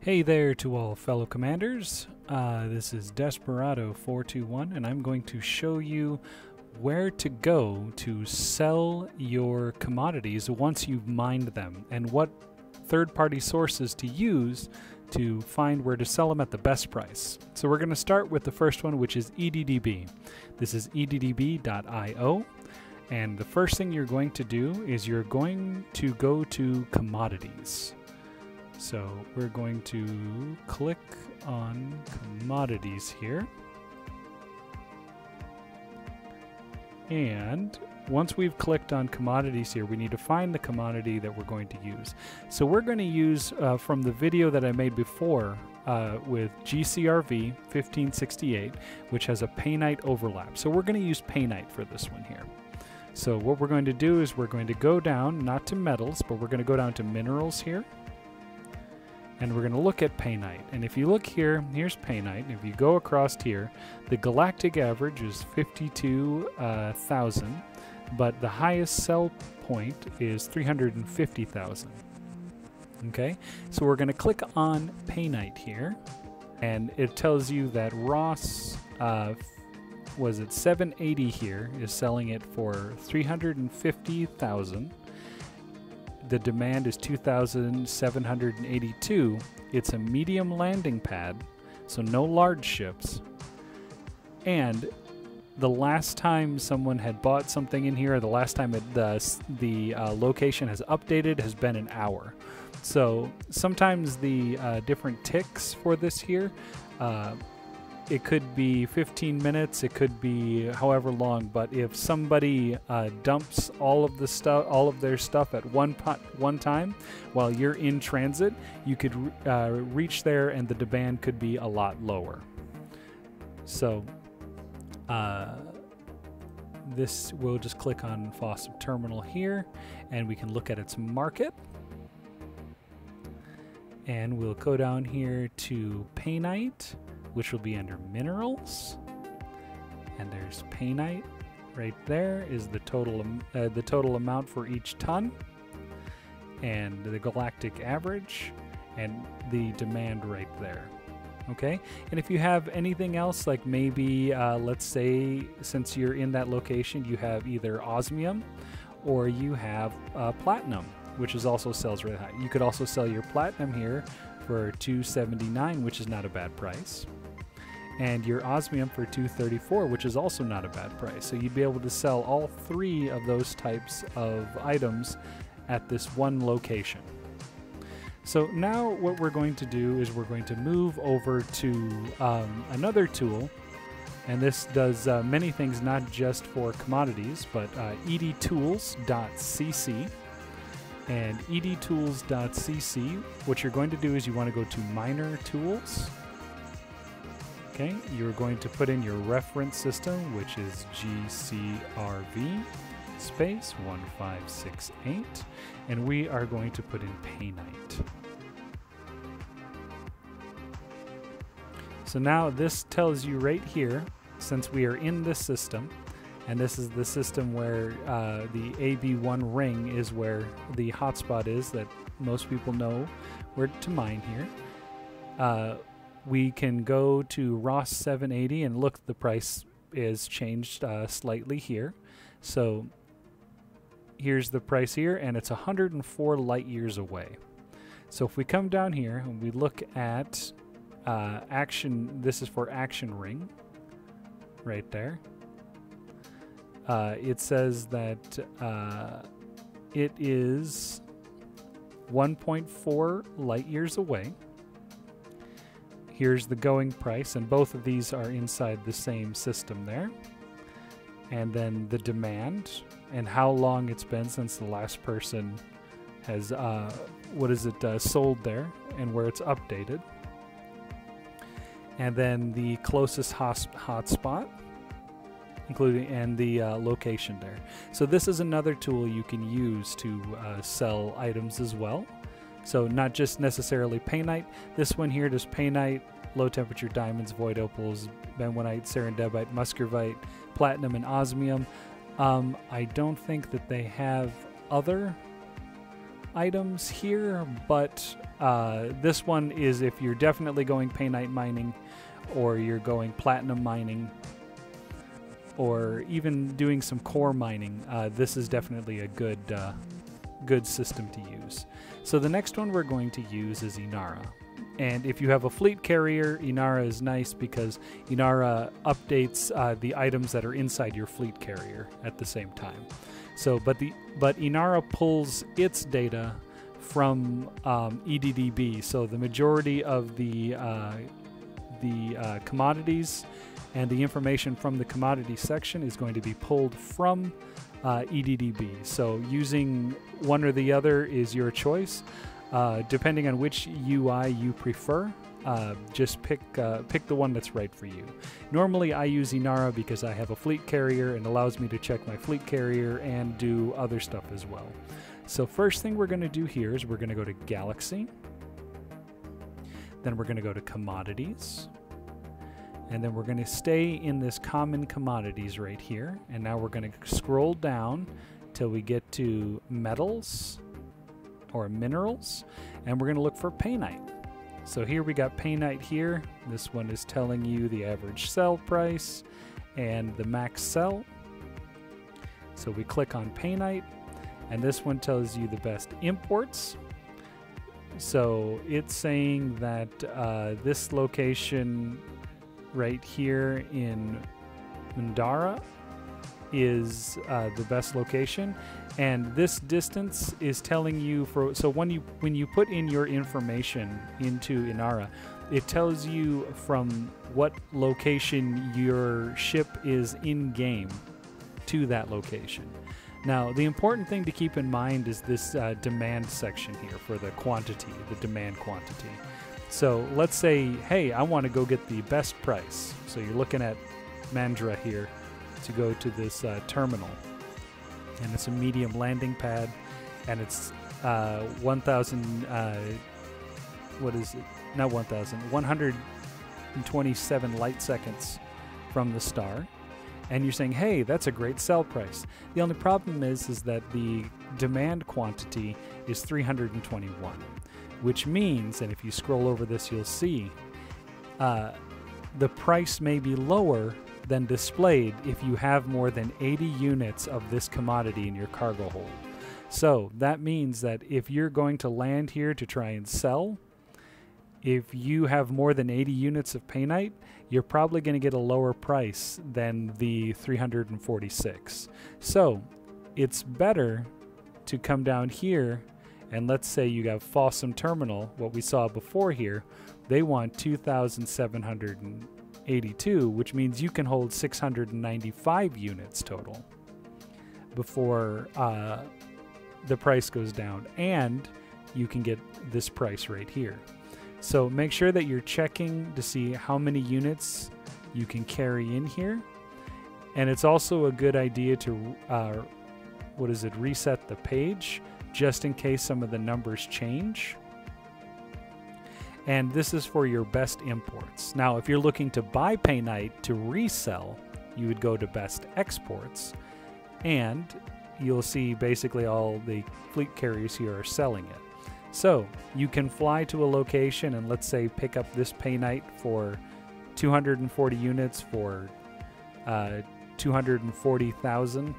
Hey there to all fellow commanders. Uh, this is Desperado421 and I'm going to show you where to go to sell your commodities once you've mined them and what third-party sources to use to find where to sell them at the best price. So we're going to start with the first one which is EDDB. This is eddb.io and the first thing you're going to do is you're going to go to commodities. So we're going to click on commodities here. And once we've clicked on commodities here, we need to find the commodity that we're going to use. So we're going to use uh, from the video that I made before uh, with GCRV 1568, which has a painite overlap. So we're going to use painite for this one here. So what we're going to do is we're going to go down, not to metals, but we're going to go down to minerals here and we're going to look at painite. And if you look here, here's painite. If you go across here, the galactic average is 52,000, uh, but the highest sell point is 350,000. Okay, so we're going to click on painite here, and it tells you that Ross uh, was it 780 here is selling it for 350,000 the demand is 2,782. It's a medium landing pad, so no large ships. And the last time someone had bought something in here, the last time it, the, the uh, location has updated has been an hour. So sometimes the uh, different ticks for this here uh, it could be 15 minutes, it could be however long, but if somebody uh, dumps all of the stuff, all of their stuff at one pot, one time while you're in transit, you could uh, reach there and the demand could be a lot lower. So, uh, this we'll just click on Fawcett Terminal here, and we can look at its market. And we'll go down here to Painite which will be under minerals. And there's painite. Right there is the total uh, the total amount for each ton. And the galactic average and the demand right there. Okay? And if you have anything else like maybe uh, let's say since you're in that location you have either osmium or you have uh, platinum which is also sells really high. You could also sell your platinum here for 279 which is not a bad price and your osmium for 234 which is also not a bad price. So you'd be able to sell all three of those types of items at this one location. So now what we're going to do is we're going to move over to um, another tool. And this does uh, many things not just for commodities but uh, edtools.cc and edtools.cc what you're going to do is you want to go to miner tools Okay, you're going to put in your reference system, which is GCRV space 1568, and we are going to put in Painite. So now this tells you right here, since we are in this system, and this is the system where uh, the AB1 ring is where the hotspot is that most people know where to mine here. Uh, we can go to Ross 780 and look, the price is changed uh, slightly here. So here's the price here, and it's 104 light years away. So if we come down here and we look at uh, action, this is for action ring, right there. Uh, it says that uh, it is 1.4 light years away. Here's the going price, and both of these are inside the same system there. And then the demand and how long it's been since the last person has, uh, what is it, uh, sold there and where it's updated. And then the closest hotspot, including and the uh, location there. So this is another tool you can use to uh, sell items as well. So not just necessarily painite. This one here does painite, low temperature diamonds, void opals, benwinite, serendibite, muscovite, platinum, and osmium. Um, I don't think that they have other items here, but uh, this one is if you're definitely going painite mining or you're going platinum mining or even doing some core mining, uh, this is definitely a good, uh, good system to use. So the next one we're going to use is Inara. And if you have a fleet carrier, Inara is nice because Inara updates uh, the items that are inside your fleet carrier at the same time. So, but the but Inara pulls its data from um, EDDB. So the majority of the uh, the uh, commodities and the information from the commodity section is going to be pulled from uh, EDDB. So using one or the other is your choice. Uh, depending on which UI you prefer, uh, just pick uh, pick the one that's right for you. Normally, I use Inara because I have a fleet carrier and allows me to check my fleet carrier and do other stuff as well. So first thing we're going to do here is we're going to go to Galaxy. Then we're going to go to Commodities. And then we're going to stay in this Common Commodities right here. And now we're going to scroll down till we get to Metals or Minerals. And we're going to look for Painite. So here we got Painite here. This one is telling you the average sell price and the max sell. So we click on Painite and this one tells you the best imports. So it's saying that uh, this location right here in Mandara is uh, the best location. And this distance is telling you for so when you when you put in your information into Inara it tells you from what location your ship is in game to that location now, the important thing to keep in mind is this uh, demand section here for the quantity, the demand quantity. So let's say, hey, I want to go get the best price. So you're looking at Mandra here to go to this uh, terminal. And it's a medium landing pad, and it's uh, 1,000, uh, what is it? Not 1,000, 127 light seconds from the star and you're saying, "Hey, that's a great sell price." The only problem is is that the demand quantity is 321, which means, and if you scroll over this, you'll see uh, the price may be lower than displayed if you have more than 80 units of this commodity in your cargo hold. So that means that if you're going to land here to try and sell, if you have more than 80 units of painite, you're probably going to get a lower price than the 346. So it's better to come down here and let's say you have Fossum Terminal, what we saw before here, they want 2,782, which means you can hold 695 units total before uh, the price goes down. And you can get this price right here. So make sure that you're checking to see how many units you can carry in here. And it's also a good idea to, uh, what is it, reset the page just in case some of the numbers change. And this is for your best imports. Now, if you're looking to buy Painite to resell, you would go to best exports. And you'll see basically all the fleet carriers here are selling it. So you can fly to a location and let's say pick up this painite for 240 units for uh, 240,000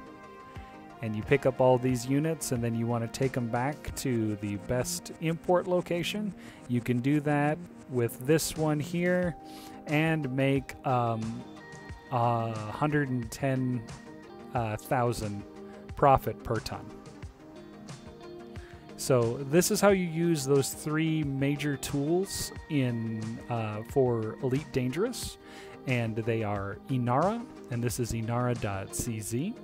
and you pick up all these units and then you want to take them back to the best import location. You can do that with this one here and make um, uh, 110,000 uh, profit per ton so this is how you use those three major tools in uh, for Elite Dangerous, and they are Inara, and this is inara.cz,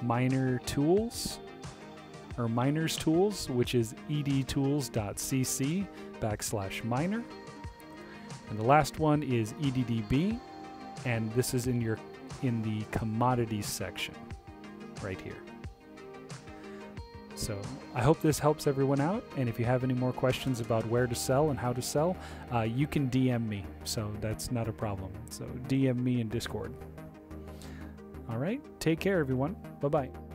Miner Tools, or Miners Tools, which is edtools.cc backslash miner, and the last one is EDDB, and this is in your in the commodities section right here. So I hope this helps everyone out. And if you have any more questions about where to sell and how to sell, uh, you can DM me. So that's not a problem. So DM me in Discord. All right. Take care, everyone. Bye bye.